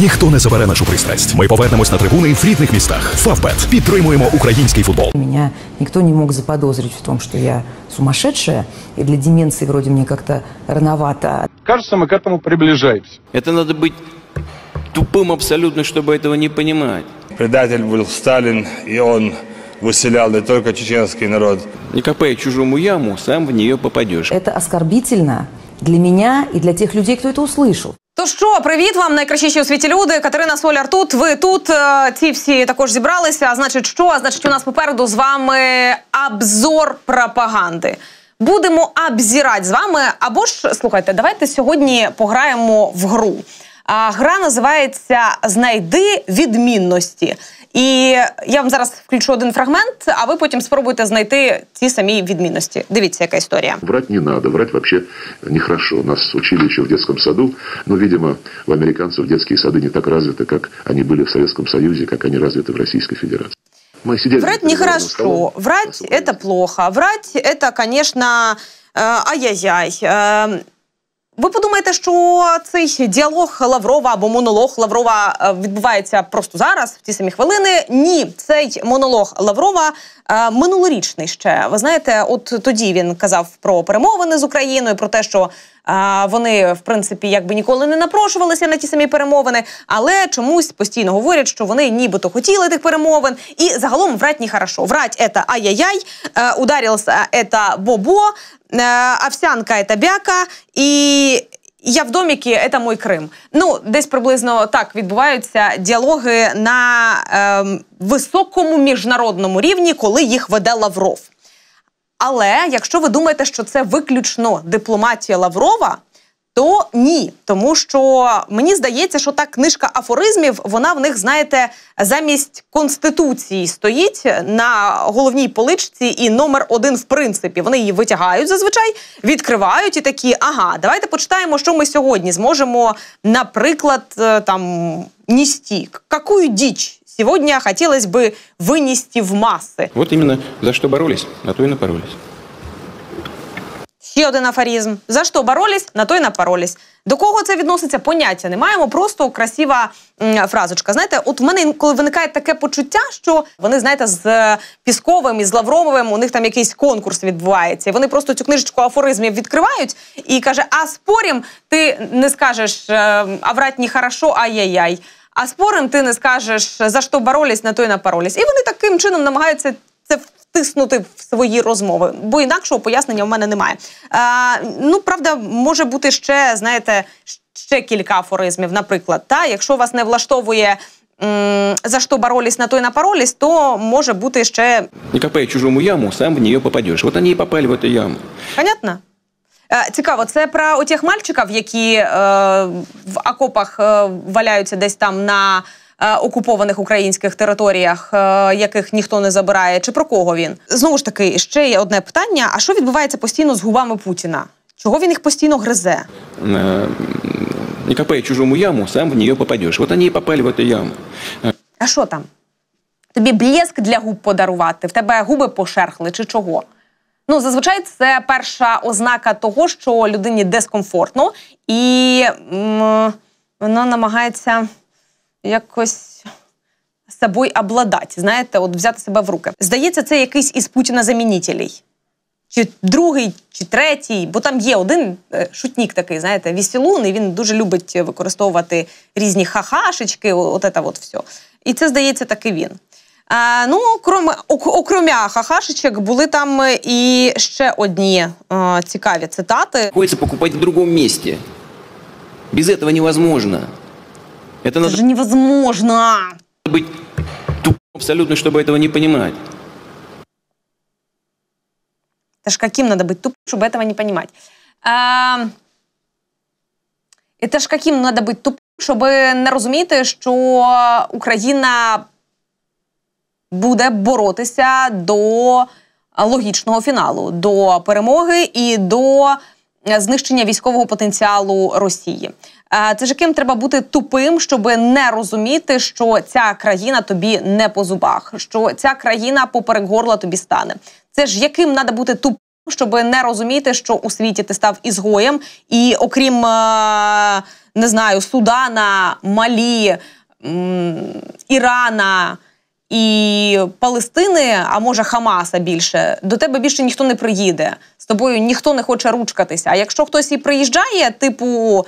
Ніхто не забере нашу пристрасть. Ми повернемось на трибуни в рідних містах. Фавбет підтримуємо український футбол. Меня никто не мог заподозрить в том, что я сумасшедшая, и для деменции вроде мне как-то рановато. Кажется, мы к этому приближаемся. Это надо быть тупым абсолютно, чтобы этого не понимать. Предатель был Сталин, и он выселял не только чеченский народ. Не копай чужому яму, сам в нее попадешь. Это оскорбительно для меня и для тех людей, кто это услышал. То що, привіт вам, найкращіші у світі люди. Катерина Соляр тут. Ви тут. Е, Ці всі також зібралися. А значить, що? А значить, у нас попереду з вами обзор пропаганди. Будемо обзірати з вами. Або ж слухайте, давайте сьогодні пограємо в гру. А гра називається Знайди відмінності. І я вам зараз включу один фрагмент, а ви потім спробуйте знайти ці самі відмінності. Дивіться, яка історія. Врать не надо, врать вообще нехорошо. Нас учили еще в детском саду, но, видимо, у американцев детские сады не так развиты, как они были в Советском Союзе, как они развиты в Российской Федерации. Мы сидели Врать за переговорным нехорошо, столом, врать освободились. это плохо, врать это, конечно, э, ай-яй-яй. Э, ви подумаєте, що цей діалог Лаврова або монолог Лаврова е, відбувається просто зараз, в ті самі хвилини? Ні, цей монолог Лаврова е, минулорічний ще. Ви знаєте, от тоді він казав про перемовини з Україною, про те, що вони, в принципі, якби ніколи не напрошувалися на ті самі перемовини, але чомусь постійно говорять, що вони нібито хотіли тих перемовин. І загалом врать нехорошо. Врать это ай-яй-яй, е, ударился это бобо, е, овсянка это бяка, і я в доміки, это мой Крим. Ну, десь приблизно так відбуваються діалоги на ем, високому міжнародному рівні, коли їх веде Лавров. Але якщо ви думаєте, що це виключно дипломатія Лаврова, то ні, тому що мені здається, що та книжка афоризмів, вона в них, знаєте, замість конституції стоїть на головній поличці і номер один в принципі. Вони її витягають зазвичай, відкривають і такі: ага, давайте почитаємо, що ми сьогодні зможемо, наприклад, е, там нести. Какую дичь сегодня хотелось бы вынести в массы? Вот именно за что боролись, на то и напоролись. Ще один афоризм. За що боролись, на то й напоролись. До кого це відноситься, поняття не маємо. Просто красива м, фразочка. Знаєте, от в мене інколи виникає таке почуття, що вони, знаєте, з е, Пісковим і з Лавровим у них там якийсь конкурс відбувається. І вони просто цю книжечку афоризмів відкривають і каже: А спорім, ти не скажеш, е, а врать не хорошо, ай-яй-яй. А спорим, ти не скажеш, за що боролись, на то й напоролись. І вони таким чином намагаються це втиснути в свої розмови, бо інакшого пояснення в мене немає. А, ну, правда, може бути ще, знаєте, ще кілька афоризмів. Наприклад, та, якщо вас не влаштовує. За що боролись, на то й напоролись, то може бути ще Не копай чужому яму, сам в нее попадешь. Вот они и попали в эту яму. Понятно? Е, Цікаво, це про отих мальчиків, які е, в окопах е, валяються десь там на е, окупованих українських територіях, е, яких ніхто не забирає, чи про кого він? Знову ж таки, ще є одне питання: а що відбувається постійно з губами Путіна? Чого він їх постійно гризе? Э, Не копай чужому яму, сам в нее попадешь. Вот они и попали в эту яму. А що там? Тобі блеск для губ подарувати, в тебе губи пошерхли чи чого? Ну, зазвичай це перша ознака того, що людині дискомфортно, і м, вона намагається якось собою обладати, знаєте, от взяти себе в руки. Здається, це якийсь із Путіна замінителей. Чи другий, чи третій, бо там є один е, шутнік такий, знаєте, вісілун, і він дуже любить використовувати різні хахашечки, от це от все. І це, здається, таки він. А, ну, крім, ок- окромя хахашечок, були там е, і ще одні е, цікаві цитати. Приходится покупать в другом месте. Без этого невозможно. Это Це надо ж невозможно. быть тупым абсолютно, чтобы этого не понимать. Это ж каким надо быть тупым, чтобы этого не понимать? А, это ж каким надо быть тупым, щоб не розуміти, що Україна буде боротися до логічного фіналу, до перемоги і до знищення військового потенціалу Росії. Е, Це ж яким треба бути тупим, щоб не розуміти, що ця країна тобі не по зубах, що ця країна поперек горла тобі стане. Це ж яким треба бути тупим, щоб не розуміти, що у світі ти став ізгоєм, і окрім е, не знаю, Судана, Малі, Ірана і Палестини, а може Хамаса більше, до тебе більше ніхто не приїде. З тобою ніхто не хоче ручкатися. А якщо хтось і приїжджає, типу.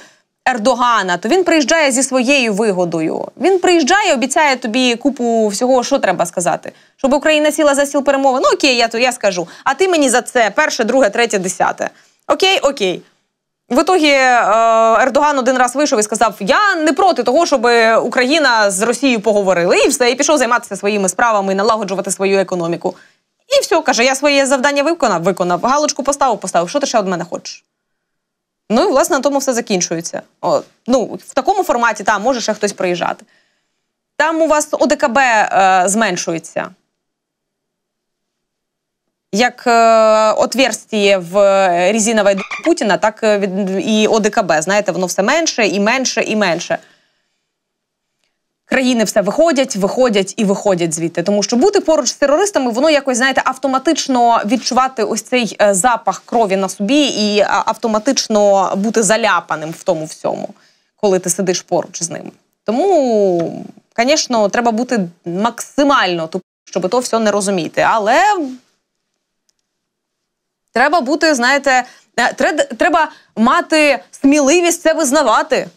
Ердогана, то він приїжджає зі своєю вигодою. Він приїжджає, обіцяє тобі купу всього, що треба сказати, щоб Україна сіла за стіл перемови. Ну окей, я то я скажу. А ти мені за це перше, друге, третє, десяте. Окей, окей. В ітогі е, Ердоган один раз вийшов і сказав: Я не проти того, щоб Україна з Росією поговорила. І все, і пішов займатися своїми справами, налагоджувати свою економіку. І все, каже, я своє завдання виконав, виконав. Галочку поставив, поставив. Що ти ще від мене хочеш? Ну і власне на тому все закінчується. О, ну, в такому форматі там може ще хтось приїжджати. Там у вас ОДКБ е, зменшується. Як е, отверстіє в резиновій д- Путіна, так е, і ОДКБ. Знаєте, воно все менше і менше і менше. Країни все виходять, виходять і виходять звідти. Тому що бути поруч з терористами, воно якось, знаєте, автоматично відчувати ось цей е, запах крові на собі і автоматично бути заляпаним в тому всьому, коли ти сидиш поруч з ними. Тому, звісно, треба бути максимально тупим, щоб то все не розуміти. Але треба бути, знаєте, е, треба, мати сміливість це визнавати.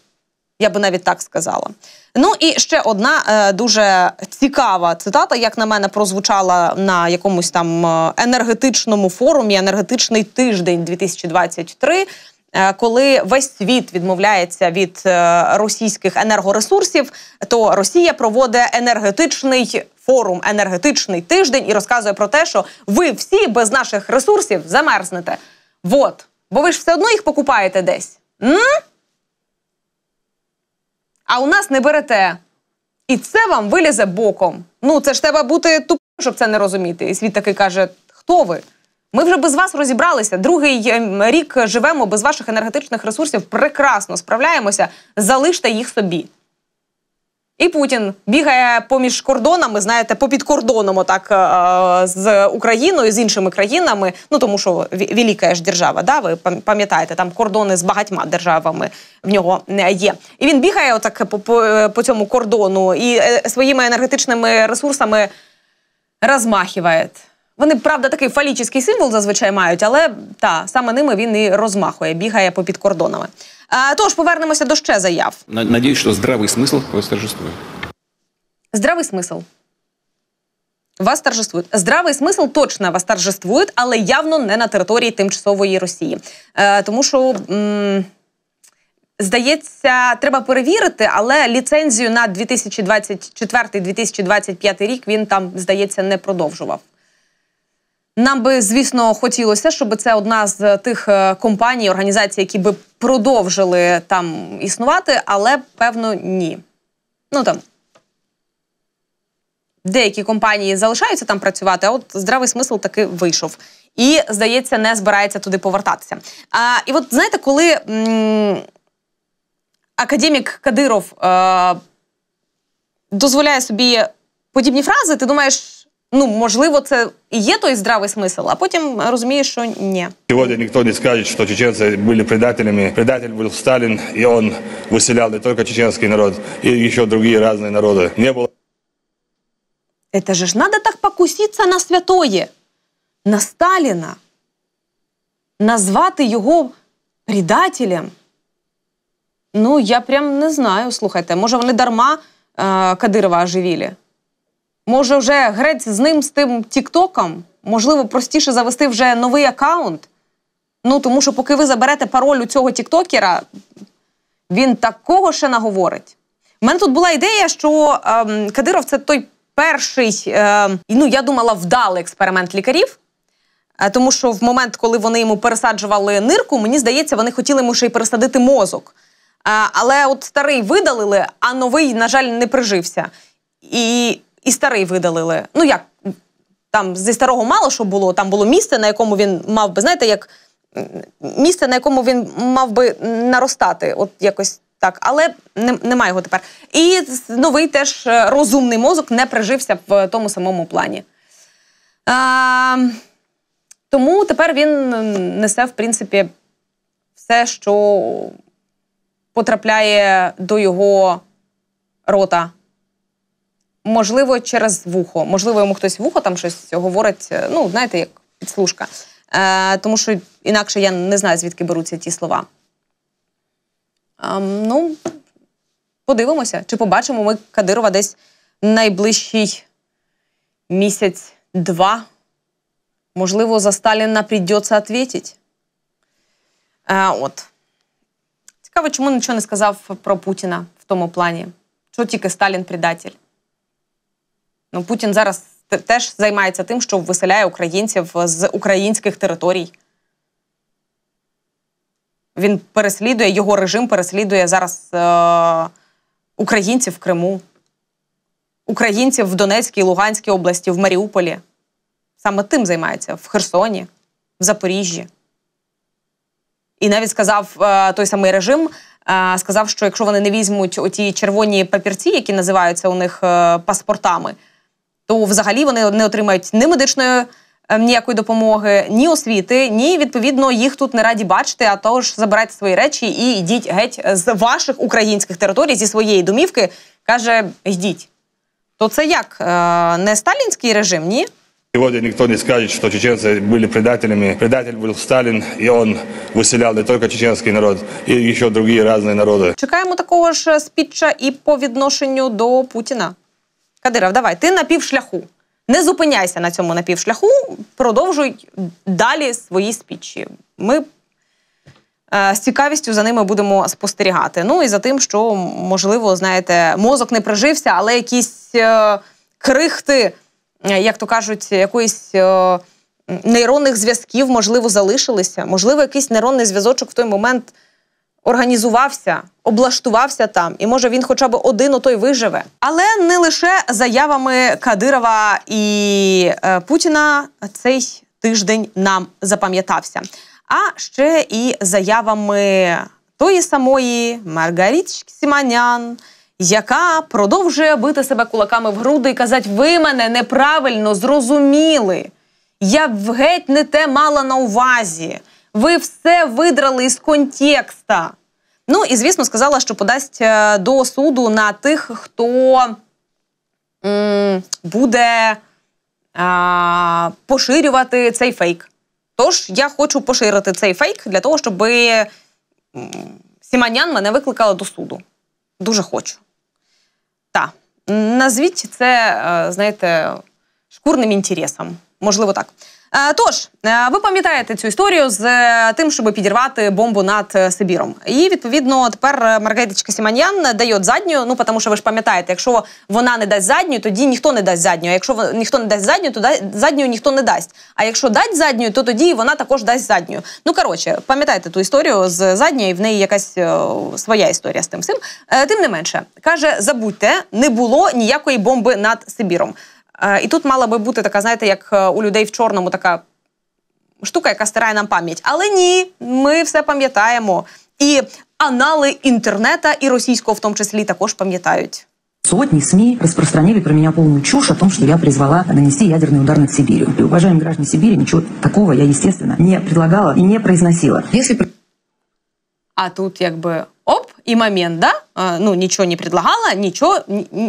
Я би навіть так сказала. Ну і ще одна е, дуже цікава цитата, як на мене, прозвучала на якомусь там е, енергетичному форумі, енергетичний тиждень 2023, е, коли весь світ відмовляється від е, російських енергоресурсів, то Росія проводить енергетичний форум, енергетичний тиждень і розказує про те, що ви всі без наших ресурсів замерзнете. Вот. Бо ви ж все одно їх покупаєте десь. М? а у нас не берете. І це вам вилізе боком. Ну, це ж треба бути тупим, щоб це не розуміти. І світ такий каже: хто ви? Ми вже без вас розібралися. Другий ем, рік живемо без ваших енергетичних ресурсів, прекрасно справляємося, залиште їх собі. І Путін бігає поміж кордонами, знаєте, попід кордоном, отак е, з Україною, з іншими країнами. Ну тому що велика ж держава, да? ви пам- пам'ятаєте, там кордони з багатьма державами в нього е, є. І він бігає отак по, по, по цьому кордону і е, своїми енергетичними ресурсами розмахиває. Вони, правда, такий фалічний символ зазвичай мають, але та саме ними він і розмахує, бігає попід кордонами. Тож повернемося до ще заяв. На- Надеюсь, что здравый смысл восторжествует. Здравий смисл. Вас торжествують. Здравий смисл точно вас торжествує, але явно не на території тимчасової Росії. Е, тому що. М- Здається, треба перевірити, але ліцензію на 2024-2025 рік він там, здається, не продовжував. Нам би, звісно, хотілося, щоб це одна з тих е, компаній, організацій, які би продовжили там існувати, але певно ні. Ну там деякі компанії залишаються там працювати, а от здравий смисл таки вийшов. І, здається, не збирається туди повертатися. А, і от знаєте, коли м- академік Кадиров е- дозволяє собі подібні фрази, ти думаєш, ну, можливо, це і є той здравий смисл, а потім розумієш, що ні. Сегодня никто не скажет, что чеченцы были предателями. Предатель был Сталин, и он выселял не только чеченский народ, и еще другие разные народы. Не было Это же ж надо так покуситься на святое, на Сталіна, назвати його предателем. Ну, я прям не знаю. Слухайте, може, вони дарма е, Кадирова оживілі? Може, вже грець з ним, з тим Тіктоком? Можливо, простіше завести вже новий аккаунт? Ну, тому що поки ви заберете пароль у цього тіктокера, він такого ще наговорить. У мене тут була ідея, що ем, Кадиров це той перший, ем, ну я думала, вдалий експеримент лікарів. Е, Тому що в момент, коли вони йому пересаджували нирку, мені здається, вони хотіли йому ще й пересадити мозок. Е, Але от старий видалили, а новий, на жаль, не прижився. І, і старий видалили. Ну як, там зі старого мало що було, там було місце, на якому він мав би, знаєте, як місце, на якому він мав би наростати, от якось так, але не, немає його тепер. І новий теж е, розумний мозок не прижився в тому самому плані. А, тому тепер він несе, в принципі, все, що потрапляє до його рота. Можливо, через вухо. Можливо, йому хтось вухо там щось говорить, е, ну, знаєте, як підслужка. Е, Тому що інакше я не знаю, звідки беруться ті слова. Е, ну, подивимося, чи побачимо ми Кадирова десь найближчий місяць-два. Можливо, за Сталіна придеться відповідати. Е, от. Цікаво, чому нічого не сказав про Путіна в тому плані. Що тільки Сталін предатель. Ну, Путін зараз теж займається тим, що виселяє українців з українських територій. Він переслідує, його режим переслідує зараз е- українців в Криму, українців в Донецькій, Луганській області, в Маріуполі. Саме тим займається в Херсоні, в Запоріжжі. І навіть сказав е, той самий режим, е, сказав, що якщо вони не візьмуть оті червоні папірці, які називаються у них е, паспортами, то взагалі вони не отримають ні медичної ніякої допомоги, ні освіти, ні відповідно їх тут не раді бачити. А тож забирайте свої речі і йдіть геть з ваших українських територій зі своєї домівки. каже: йдіть. То це як не сталінський режим? Ні? Сегодня никто не скажет, что чеченцы были предателями. Предатель был Сталин, и он выселял не только чеченский народ, и еще другие разные народы. Чекаємо такого ж спіччя і по відношенню до Путіна. Кадиров, давай, ти на півшляху. Не зупиняйся на цьому напівшляху, продовжуй далі свої спічі. Ми е, з цікавістю за ними будемо спостерігати. Ну і за тим, що, можливо, знаєте, мозок не прижився, але якісь е, крихти, е, як то кажуть, якоїсь е, нейронних зв'язків, можливо, залишилися. Можливо, якийсь нейронний зв'язочок в той момент організувався, облаштувався там, і може він хоча б один отой виживе. Але не лише заявами Кадирова і е, Путіна цей тиждень нам запам'ятався, а ще і заявами тої самої Маргарічки Сіманян. Яка продовжує бити себе кулаками в груди і казати, ви мене неправильно зрозуміли. Я геть не те мала на увазі. Ви все видрали із контекста. Ну і звісно сказала, що подасть е, до суду на тих, хто м, буде а, поширювати цей фейк. Тож я хочу поширити цей фейк для того, щоб Сіманян мене викликала до суду. Дуже хочу. Так, назвіть це, е, знаєте, шкурним інтересом. Можливо, так. Е, тож, е, ви пам'ятаєте цю історію з е, тим, щоб підірвати бомбу над Сибіром. І відповідно тепер Маргариточка Сіманьян дає задню. Ну тому що ви ж пам'ятаєте, якщо вона не дасть задню, тоді ніхто не дасть задню. А якщо ніхто не дасть задню, то задню ніхто не дасть. А якщо дать задню, то тоді вона також дасть задню. Ну коротше, пам'ятаєте ту історію з задньою, в неї якась своя історія з тим всім. Тим не менше, каже: забудьте, не було ніякої бомби над Сибіром. І тут мала би бути така, знаєте, як е, у людей в чорному така штука, яка стирає нам пам'ять. Але ні, ми все пам'ятаємо. І анали інтернета і російського в тому числі також пам'ятають. Сотни СМИ распространили про меня полную чушь о том, что я призвала нанести ядерный удар над Сибирью. И, уважаемые граждане Сибири, ничего такого я, естественно, не предлагала и не произносила. Если... А тут якби оп, и момент, да? Ну, ничего не предлагала, ничего,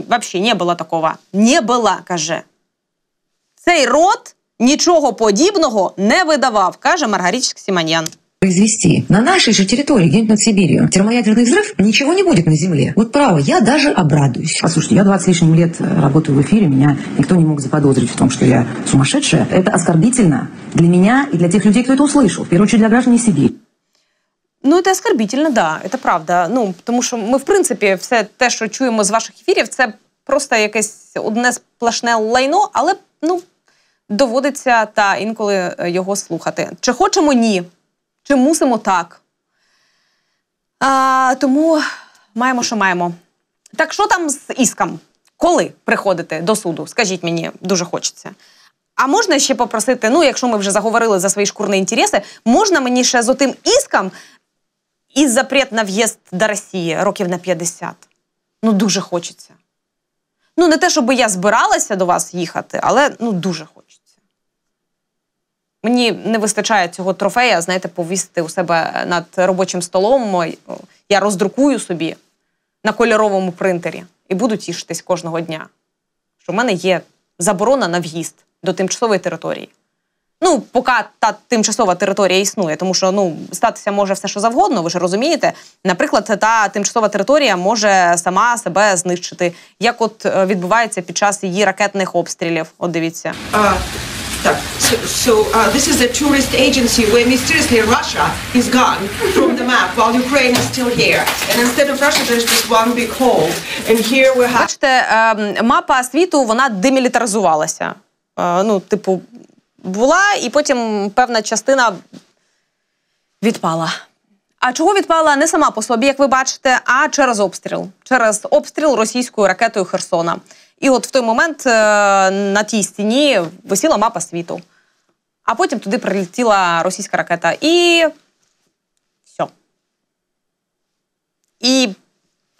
вообще не было такого. Не было, каже. Цей рот нічого подібного не видавав, каже Маргарич Симоньян. произвести на нашей же территории, где-нибудь над Сибирью, термоядерный взрыв, ничего не будет на Земле. Вот право, я даже обрадуюсь. Послушайте, я 20 с лишним лет э, работаю в эфире, меня никто не мог заподозрить в том, что я сумасшедшая. Это оскорбительно для меня и для тех людей, кто это услышал. В первую очередь для граждан Сибири. Ну, це оскорбительно, да, це правда. Ну тому що ми, в принципі, все те, що чуємо з ваших ефірів, це просто якесь одне сплошне лайно, але ну доводиться та інколи е, його слухати. Чи хочемо ні, чи мусимо так. А, Тому маємо, що маємо. Так що там з іском? Коли приходите до суду? Скажіть мені, дуже хочеться. А можна ще попросити, ну, якщо ми вже заговорили за свої шкурні інтереси, можна мені ще з отим іском і запрет на в'їзд до Росії років на 50. Ну, дуже хочеться. Ну, не те, щоб я збиралася до вас їхати, але ну, дуже хочеться. Мені не вистачає цього трофея, знаєте, повісити у себе над робочим столом. Я роздрукую собі на кольоровому принтері і буду тішитись кожного дня. Що в мене є заборона на в'їзд до тимчасової території. Ну, поки та тимчасова територія існує, тому що ну статися може все, що завгодно, ви ж розумієте. Наприклад, та тимчасова територія може сама себе знищити, як от е, відбувається під час її ракетних обстрілів. От дивіться. Uh, so, so uh, this is a tourist agency where mysteriously Russia is gone from the map while Ukraine is still here. And instead of Russia, there's just one big hole. And here we have. Бачите, ем, мапа світу вона демілітаризувалася. Е, Ну, типу, була, і потім певна частина відпала. А чого відпала не сама по собі, як ви бачите, а через обстріл. Через обстріл російською ракетою Херсона. І от в той момент е, на тій стіні висіла мапа світу. А потім туди прилетіла російська ракета. І все. І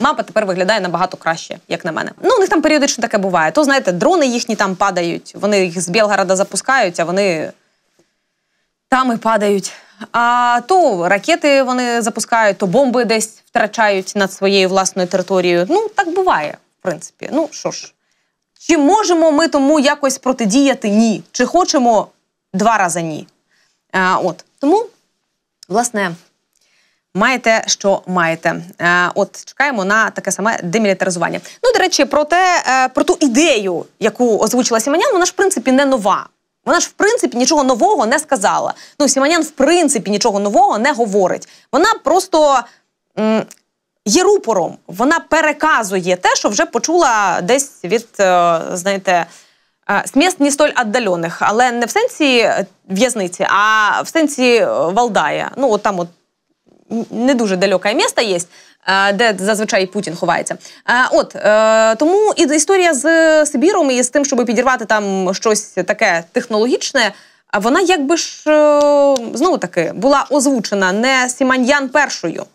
мапа тепер виглядає набагато краще, як на мене. Ну, у них там періодично таке буває. То, знаєте, дрони їхні там падають, вони їх з Білгорода запускають, а вони там і падають. А то ракети вони запускають, то бомби десь втрачають над своєю власною територією. Ну, так буває, в принципі. Ну що ж, чи можемо ми тому якось протидіяти? Ні. Чи хочемо два рази ні? А, от тому, власне. Маєте, що маєте. Е, от чекаємо на таке саме демілітаризування. Ну, до речі, про те, е, про ту ідею, яку озвучила Сіманян, вона ж в принципі не нова. Вона ж в принципі нічого нового не сказала. Ну, Сіманян, в принципі, нічого нового не говорить. Вона просто м, є рупором. Вона переказує те, що вже почула десь від, е, знаєте, е, не столь віддалених, але не в сенсі в'язниці, а в сенсі Валдая. Ну, от там от не дуже далеке місто є, де зазвичай Путін ховається. От е, тому і історія з Сибіром і з тим, щоб підірвати там щось таке технологічне. Вона якби ж е, знову таки була озвучена не Сіманьян першою.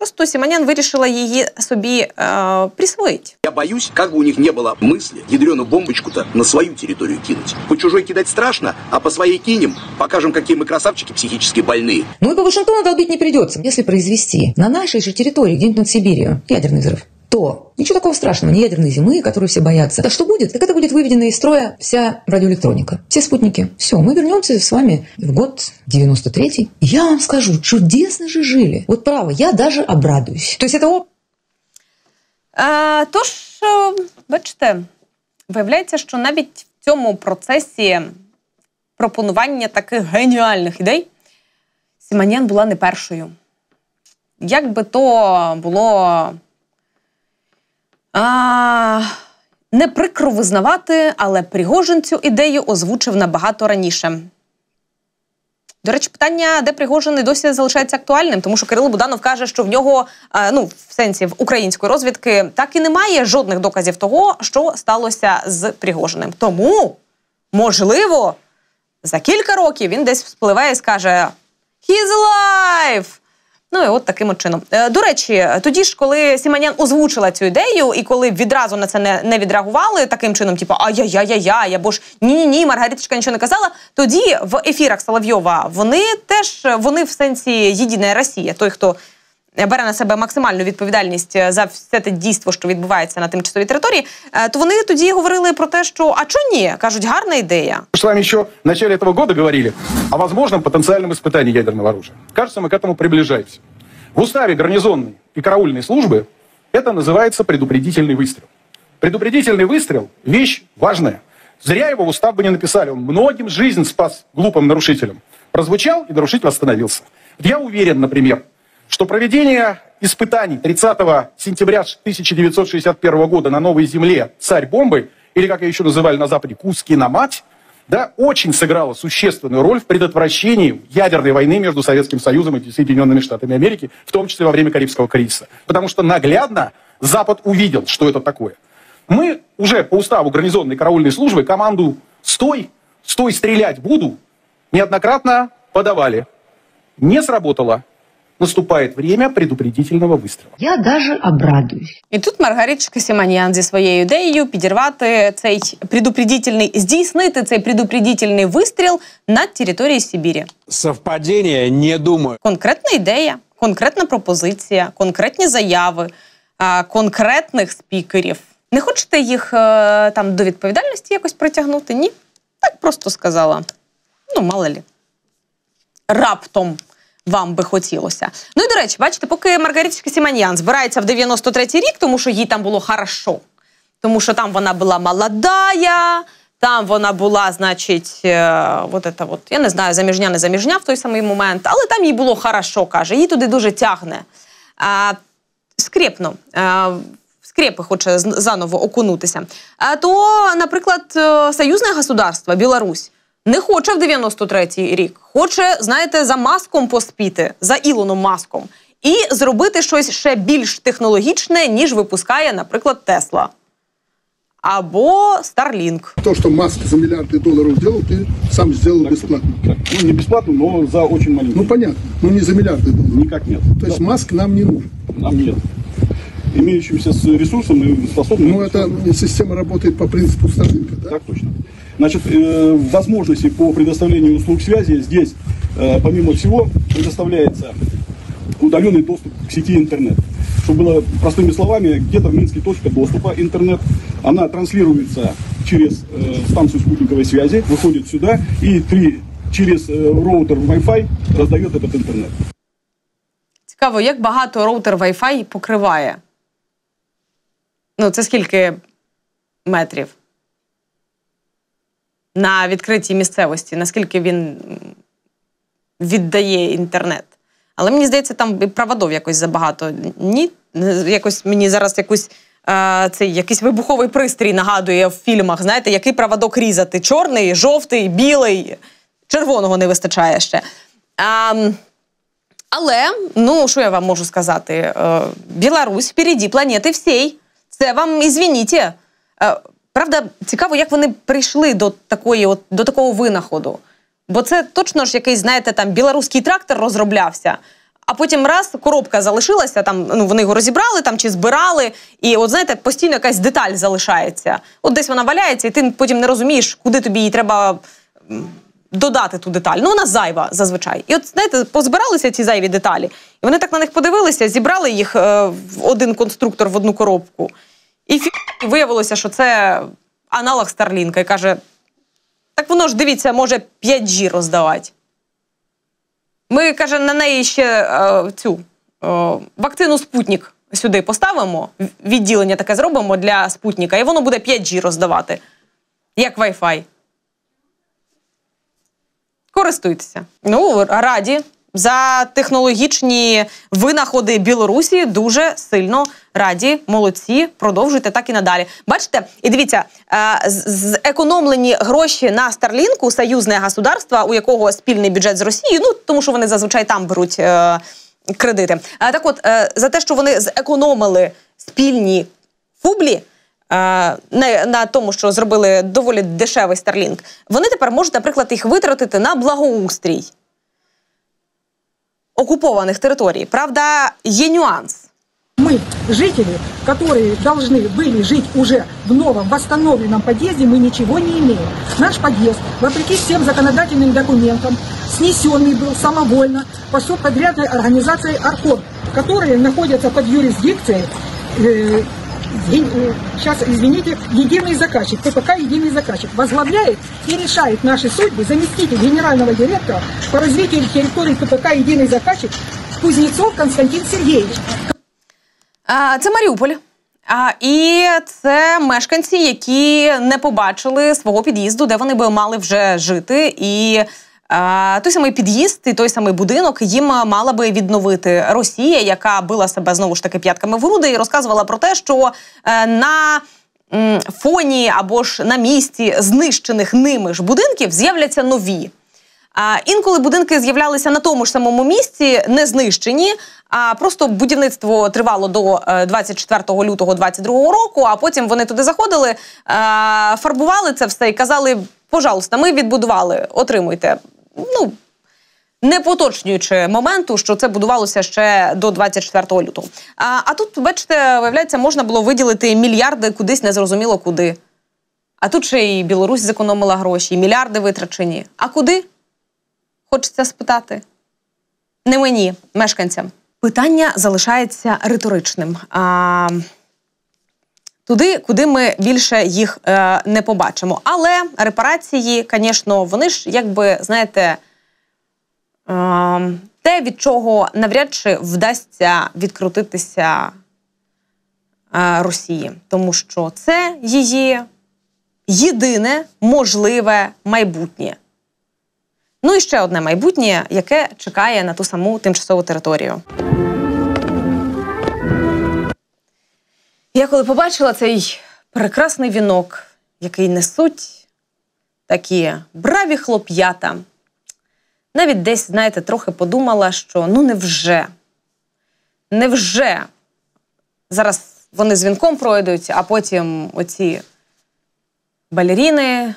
Просто Сіманян вирішила її собі е, присвоїти. Я боюсь, как бы у них не было мысли ядреную бомбочку-то на свою территорию кинуть. По чужой кидать страшно, а по своей кинем, покажем, какие мы красавчики психически больные. Ну и по Вашингтону долбить не придется. Если произвести на нашей же территории, где-нибудь над Сибирью, ядерный взрыв, то ничего такого страшного, не ядерной зимы, которую все боятся. Так что будет? Так это будет выведена из строя вся радиоэлектроника, все спутники. Все, мы вернемся с вами в год 93-й. Я вам скажу, чудесно же жили. Вот право, я даже обрадуюсь. То есть это оп, Е, тож, е, бачите, виявляється, що навіть в цьому процесі пропонування таких геніальних ідей Сіманян була не першою. Як би то було а, не прикро визнавати, але Пригожин цю ідею озвучив набагато раніше. До речі, питання, де Пригожин і досі залишається актуальним, тому що Кирило Буданов каже, що в нього, е, ну в сенсі в української розвідки, так і немає жодних доказів того, що сталося з Пригожиним. Тому, можливо, за кілька років він десь вспливе і скаже «He's alive!» Ну і от таким чином. Е, До речі, тоді ж, коли Сіманян озвучила цю ідею, і коли відразу на це не, не відреагували таким чином, типу ай-яй-яй-яй, або ж ні-ні-ні, Маргариточка нічого не казала. Тоді в ефірах Соловйова вони теж вони в сенсі єдина Росія, той, хто бере на себе максимальну відповідальність за все те дійство, що відбувається на тимчасовій території, е, то вони тоді говорили про те, що а чо ні? кажуть, гарна ідея. Мы с вами еще в начале этого года говорили о возможном потенциальном испытании ядерного оружия. Кажется, мы к этому приближаемся. В уставе гарнизонной и караульной службы это называется предупредительный выстрел. Предупредительный выстрел – вещь важная. Зря его в устав бы не написали. Он многим жизнь спас глупым нарушителям. Прозвучал, и нарушитель остановился. Вот Я уверен, например, что проведение испытаний 30 сентября 1961 года на Новой Земле «Царь бомбы», или, как ее еще называли на Западе, «Куски на мать», да, очень сыграло существенную роль в предотвращении ядерной войны между Советским Союзом и Соединенными Штатами Америки, в том числе во время Карибского кризиса. Потому что наглядно Запад увидел, что это такое. Мы уже по уставу гарнизонной караульной службы команду «Стой! Стой! Стрелять буду!» неоднократно подавали. Не сработало. Наступает время предупредительного выстрела. Я даже обрадуюсь. І тут Маргаричка Сіманіян зі своєю ідеєю підірвати цей предупредительний, здійснити цей предупредительний вистріл на території Сибірі. Совпадение, не думаю. Конкретна ідея, конкретна пропозиція, конкретні заяви, а, конкретних спікерів. Не хочете їх е, там до відповідальності якось притягнути? Ні? Так просто сказала. Ну, мало лі. Раптом вам би хотілося. Ну і до речі, бачите, поки Маргариточка Сіманіян збирається в 93-й рік, тому що їй там було хорошо. Тому що там вона була молодая, там вона була, значить, е, от это от, я не знаю, заміжня, не заміжня в той самий момент, але там їй було хорошо, каже, їй туди дуже тягне. А, скрепно. А, в скрепи хоче заново окунутися. А то, наприклад, е, союзне государство Білорусь не хоче в 93-й рік. Хоче, знаєте, за маском поспіти, за Ілоном Маском, і зробити щось ще більш технологічне, ніж випускає, наприклад, Тесла. Або Starlink. То, что Маск за миллиарды долларов делал, ты сам сделал бесплатно. Ну, не бесплатно, но за очень маленький. Ну, понятно, но не за миллиарды долларов. Никак нет. То есть Маск нам не нужен. Нам нет. Имеющимся с ресурсом и способным... Ну, это система работает по принципу Старлинка, да? Так точно. Значит, э, возможности по предоставлению услуг связи здесь, э, помимо всего, предоставляется удаленный доступ к сети интернет. Чтобы было простыми словами, где-то в Минске точка доступа интернет. Она транслируется через э, станцию спутниковой связи, выходит сюда и три, через э, роутер Wi-Fi раздает этот интернет. Цікаво, як багато роутер Wi-Fi покриває? Ну, це скільки метрів? На відкритій місцевості, наскільки він віддає інтернет. Але мені здається, там і проводов якось забагато. Ні, якось мені зараз якусь. е, Цей якийсь вибуховий пристрій нагадує в фільмах. Знаєте, який проводок різати? Чорний, жовтий, білий, червоного не вистачає ще. А, але, ну що я вам можу сказати? Е, Білорусь впереді планети всій. Це вам ізвініть. Правда, цікаво, як вони прийшли до такої, от, до такого винаходу. Бо це точно ж якийсь, знаєте, там білоруський трактор розроблявся. А потім раз коробка залишилася, там ну вони його розібрали там чи збирали, і от знаєте, постійно якась деталь залишається. От десь вона валяється, і ти потім не розумієш, куди тобі її треба додати ту деталь. Ну вона зайва зазвичай. І от знаєте, позбиралися ці зайві деталі, і вони так на них подивилися, зібрали їх е, в один конструктор в одну коробку. І фі... виявилося, що це аналог Старлінка. І каже: так воно ж дивіться, може 5G роздавати. Ми, каже, на неї ще е, цю е, вакцину Спутник сюди поставимо, відділення таке зробимо для Спутника, і воно буде 5G роздавати, як Wi-Fi. Користуйтеся. Ну, раді за технологічні винаходи Білорусі дуже сильно раді, молодці. Продовжуйте так і надалі. Бачите, і дивіться, е, зекономлені гроші на Старлінку, союзне государство, у якого спільний бюджет з Росією, ну тому що вони зазвичай там беруть е, кредити. А так, от е, за те, що вони зекономили спільні фублі. е, На, тому, що зробили доволі дешевий Starlink, вони тепер можуть, наприклад, їх витратити на благоустрій окупованих територій. Правда, є нюанс. Мы, жители, которые должны были жить уже в новом, восстановленном подъезде, мы ничего не имеем. Наш подъезд, вопреки всем законодательным документам, снесенный был самовольно по субподрядной организации «Аркон», которые находятся под юрисдикцией э, сейчас, извините, единый заказчик, ППК единый заказчик, возглавляет и решает наши судьбы заместитель генерального директора по развитию территории ППК единый заказчик Кузнецов Константин Сергеевич. А, Це Маріуполь. А, і це мешканці, які не побачили свого під'їзду, де вони би мали вже жити. І а, той самий під'їзд і той самий будинок їм мала би відновити Росія, яка била себе знову ж таки п'ятками в груди і розказувала про те, що е, на фоні або ж на місці знищених ними ж будинків з'являться нові. А інколи будинки з'являлися на тому ж самому місці, не знищені. А просто будівництво тривало до е, 24 лютого 22 року. А потім вони туди заходили, е, фарбували це все і казали: пожалуйста, ми відбудували, отримуйте. Ну не поточнюючи моменту, що це будувалося ще до 24 лютого. А, а тут, бачите, виявляється, можна було виділити мільярди кудись незрозуміло куди. А тут ще і Білорусь зекономила гроші, і мільярди витрачені. А куди? Хочеться спитати. Не мені, мешканцям. Питання залишається риторичним. А, туди, куди ми більше їх е, не побачимо. Але репарації, звісно, вони ж, якби, знаєте, е, те, від чого навряд чи вдасться відкрутитися е, Росії. Тому що це її єдине можливе майбутнє. Ну і ще одне майбутнє, яке чекає на ту саму тимчасову територію. Я коли побачила цей прекрасний вінок, який несуть такі браві хлоп'ята, навіть десь, знаєте, трохи подумала, що ну невже, невже зараз вони з вінком пройдуть, а потім оці балеріни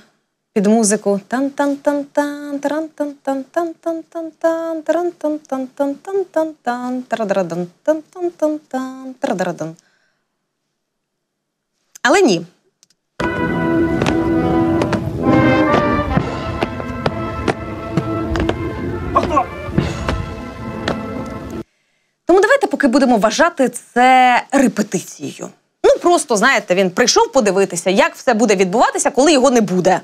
під музику тан тан тан тан таран тан тан тан тан тан тан таран тан тан тан тан тан тан тарадарадан тан тан тан тан тарадарадан. Але ні. Тому давайте поки будемо вважати це репетицією. Ну просто знаєте, він прийшов подивитися, як все буде відбуватися, коли його не буде.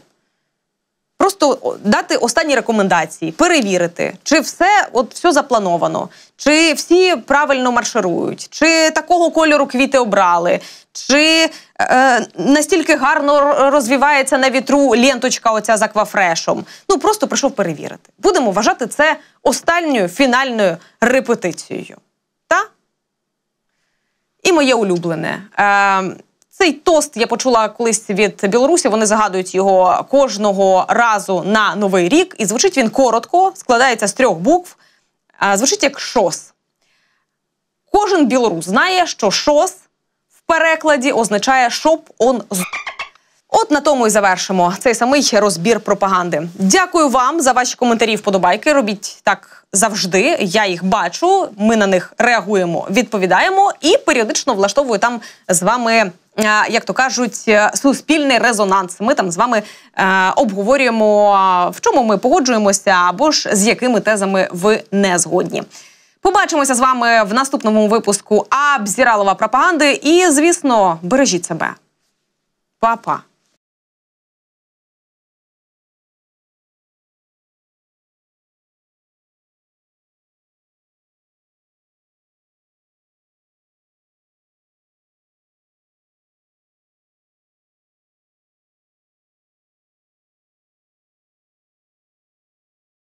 Просто дати останні рекомендації, перевірити, чи все от все заплановано, чи всі правильно марширують, чи такого кольору квіти обрали, чи е, настільки гарно розвивається на вітру ленточка оця з аквафрешом. Ну просто прийшов перевірити. Будемо вважати це останньою фінальною репетицією. Та? І моє улюблене. Е, цей тост я почула колись від білорусів. Вони загадують його кожного разу на новий рік. І звучить він коротко, складається з трьох букв. Звучить як шос. Кожен білорус знає, що шос в перекладі означає «щоб он з. От на тому і завершимо цей самий розбір пропаганди. Дякую вам за ваші коментарі. Вподобайки. Робіть так завжди. Я їх бачу. Ми на них реагуємо, відповідаємо і періодично влаштовую там з вами як то кажуть, е, суспільний резонанс. Ми там з вами е, обговорюємо, в чому ми погоджуємося, або ж з якими тезами ви не згодні. Побачимося з вами в наступному випуску Абзіралова пропаганди. І, звісно, бережіть себе, Па-па!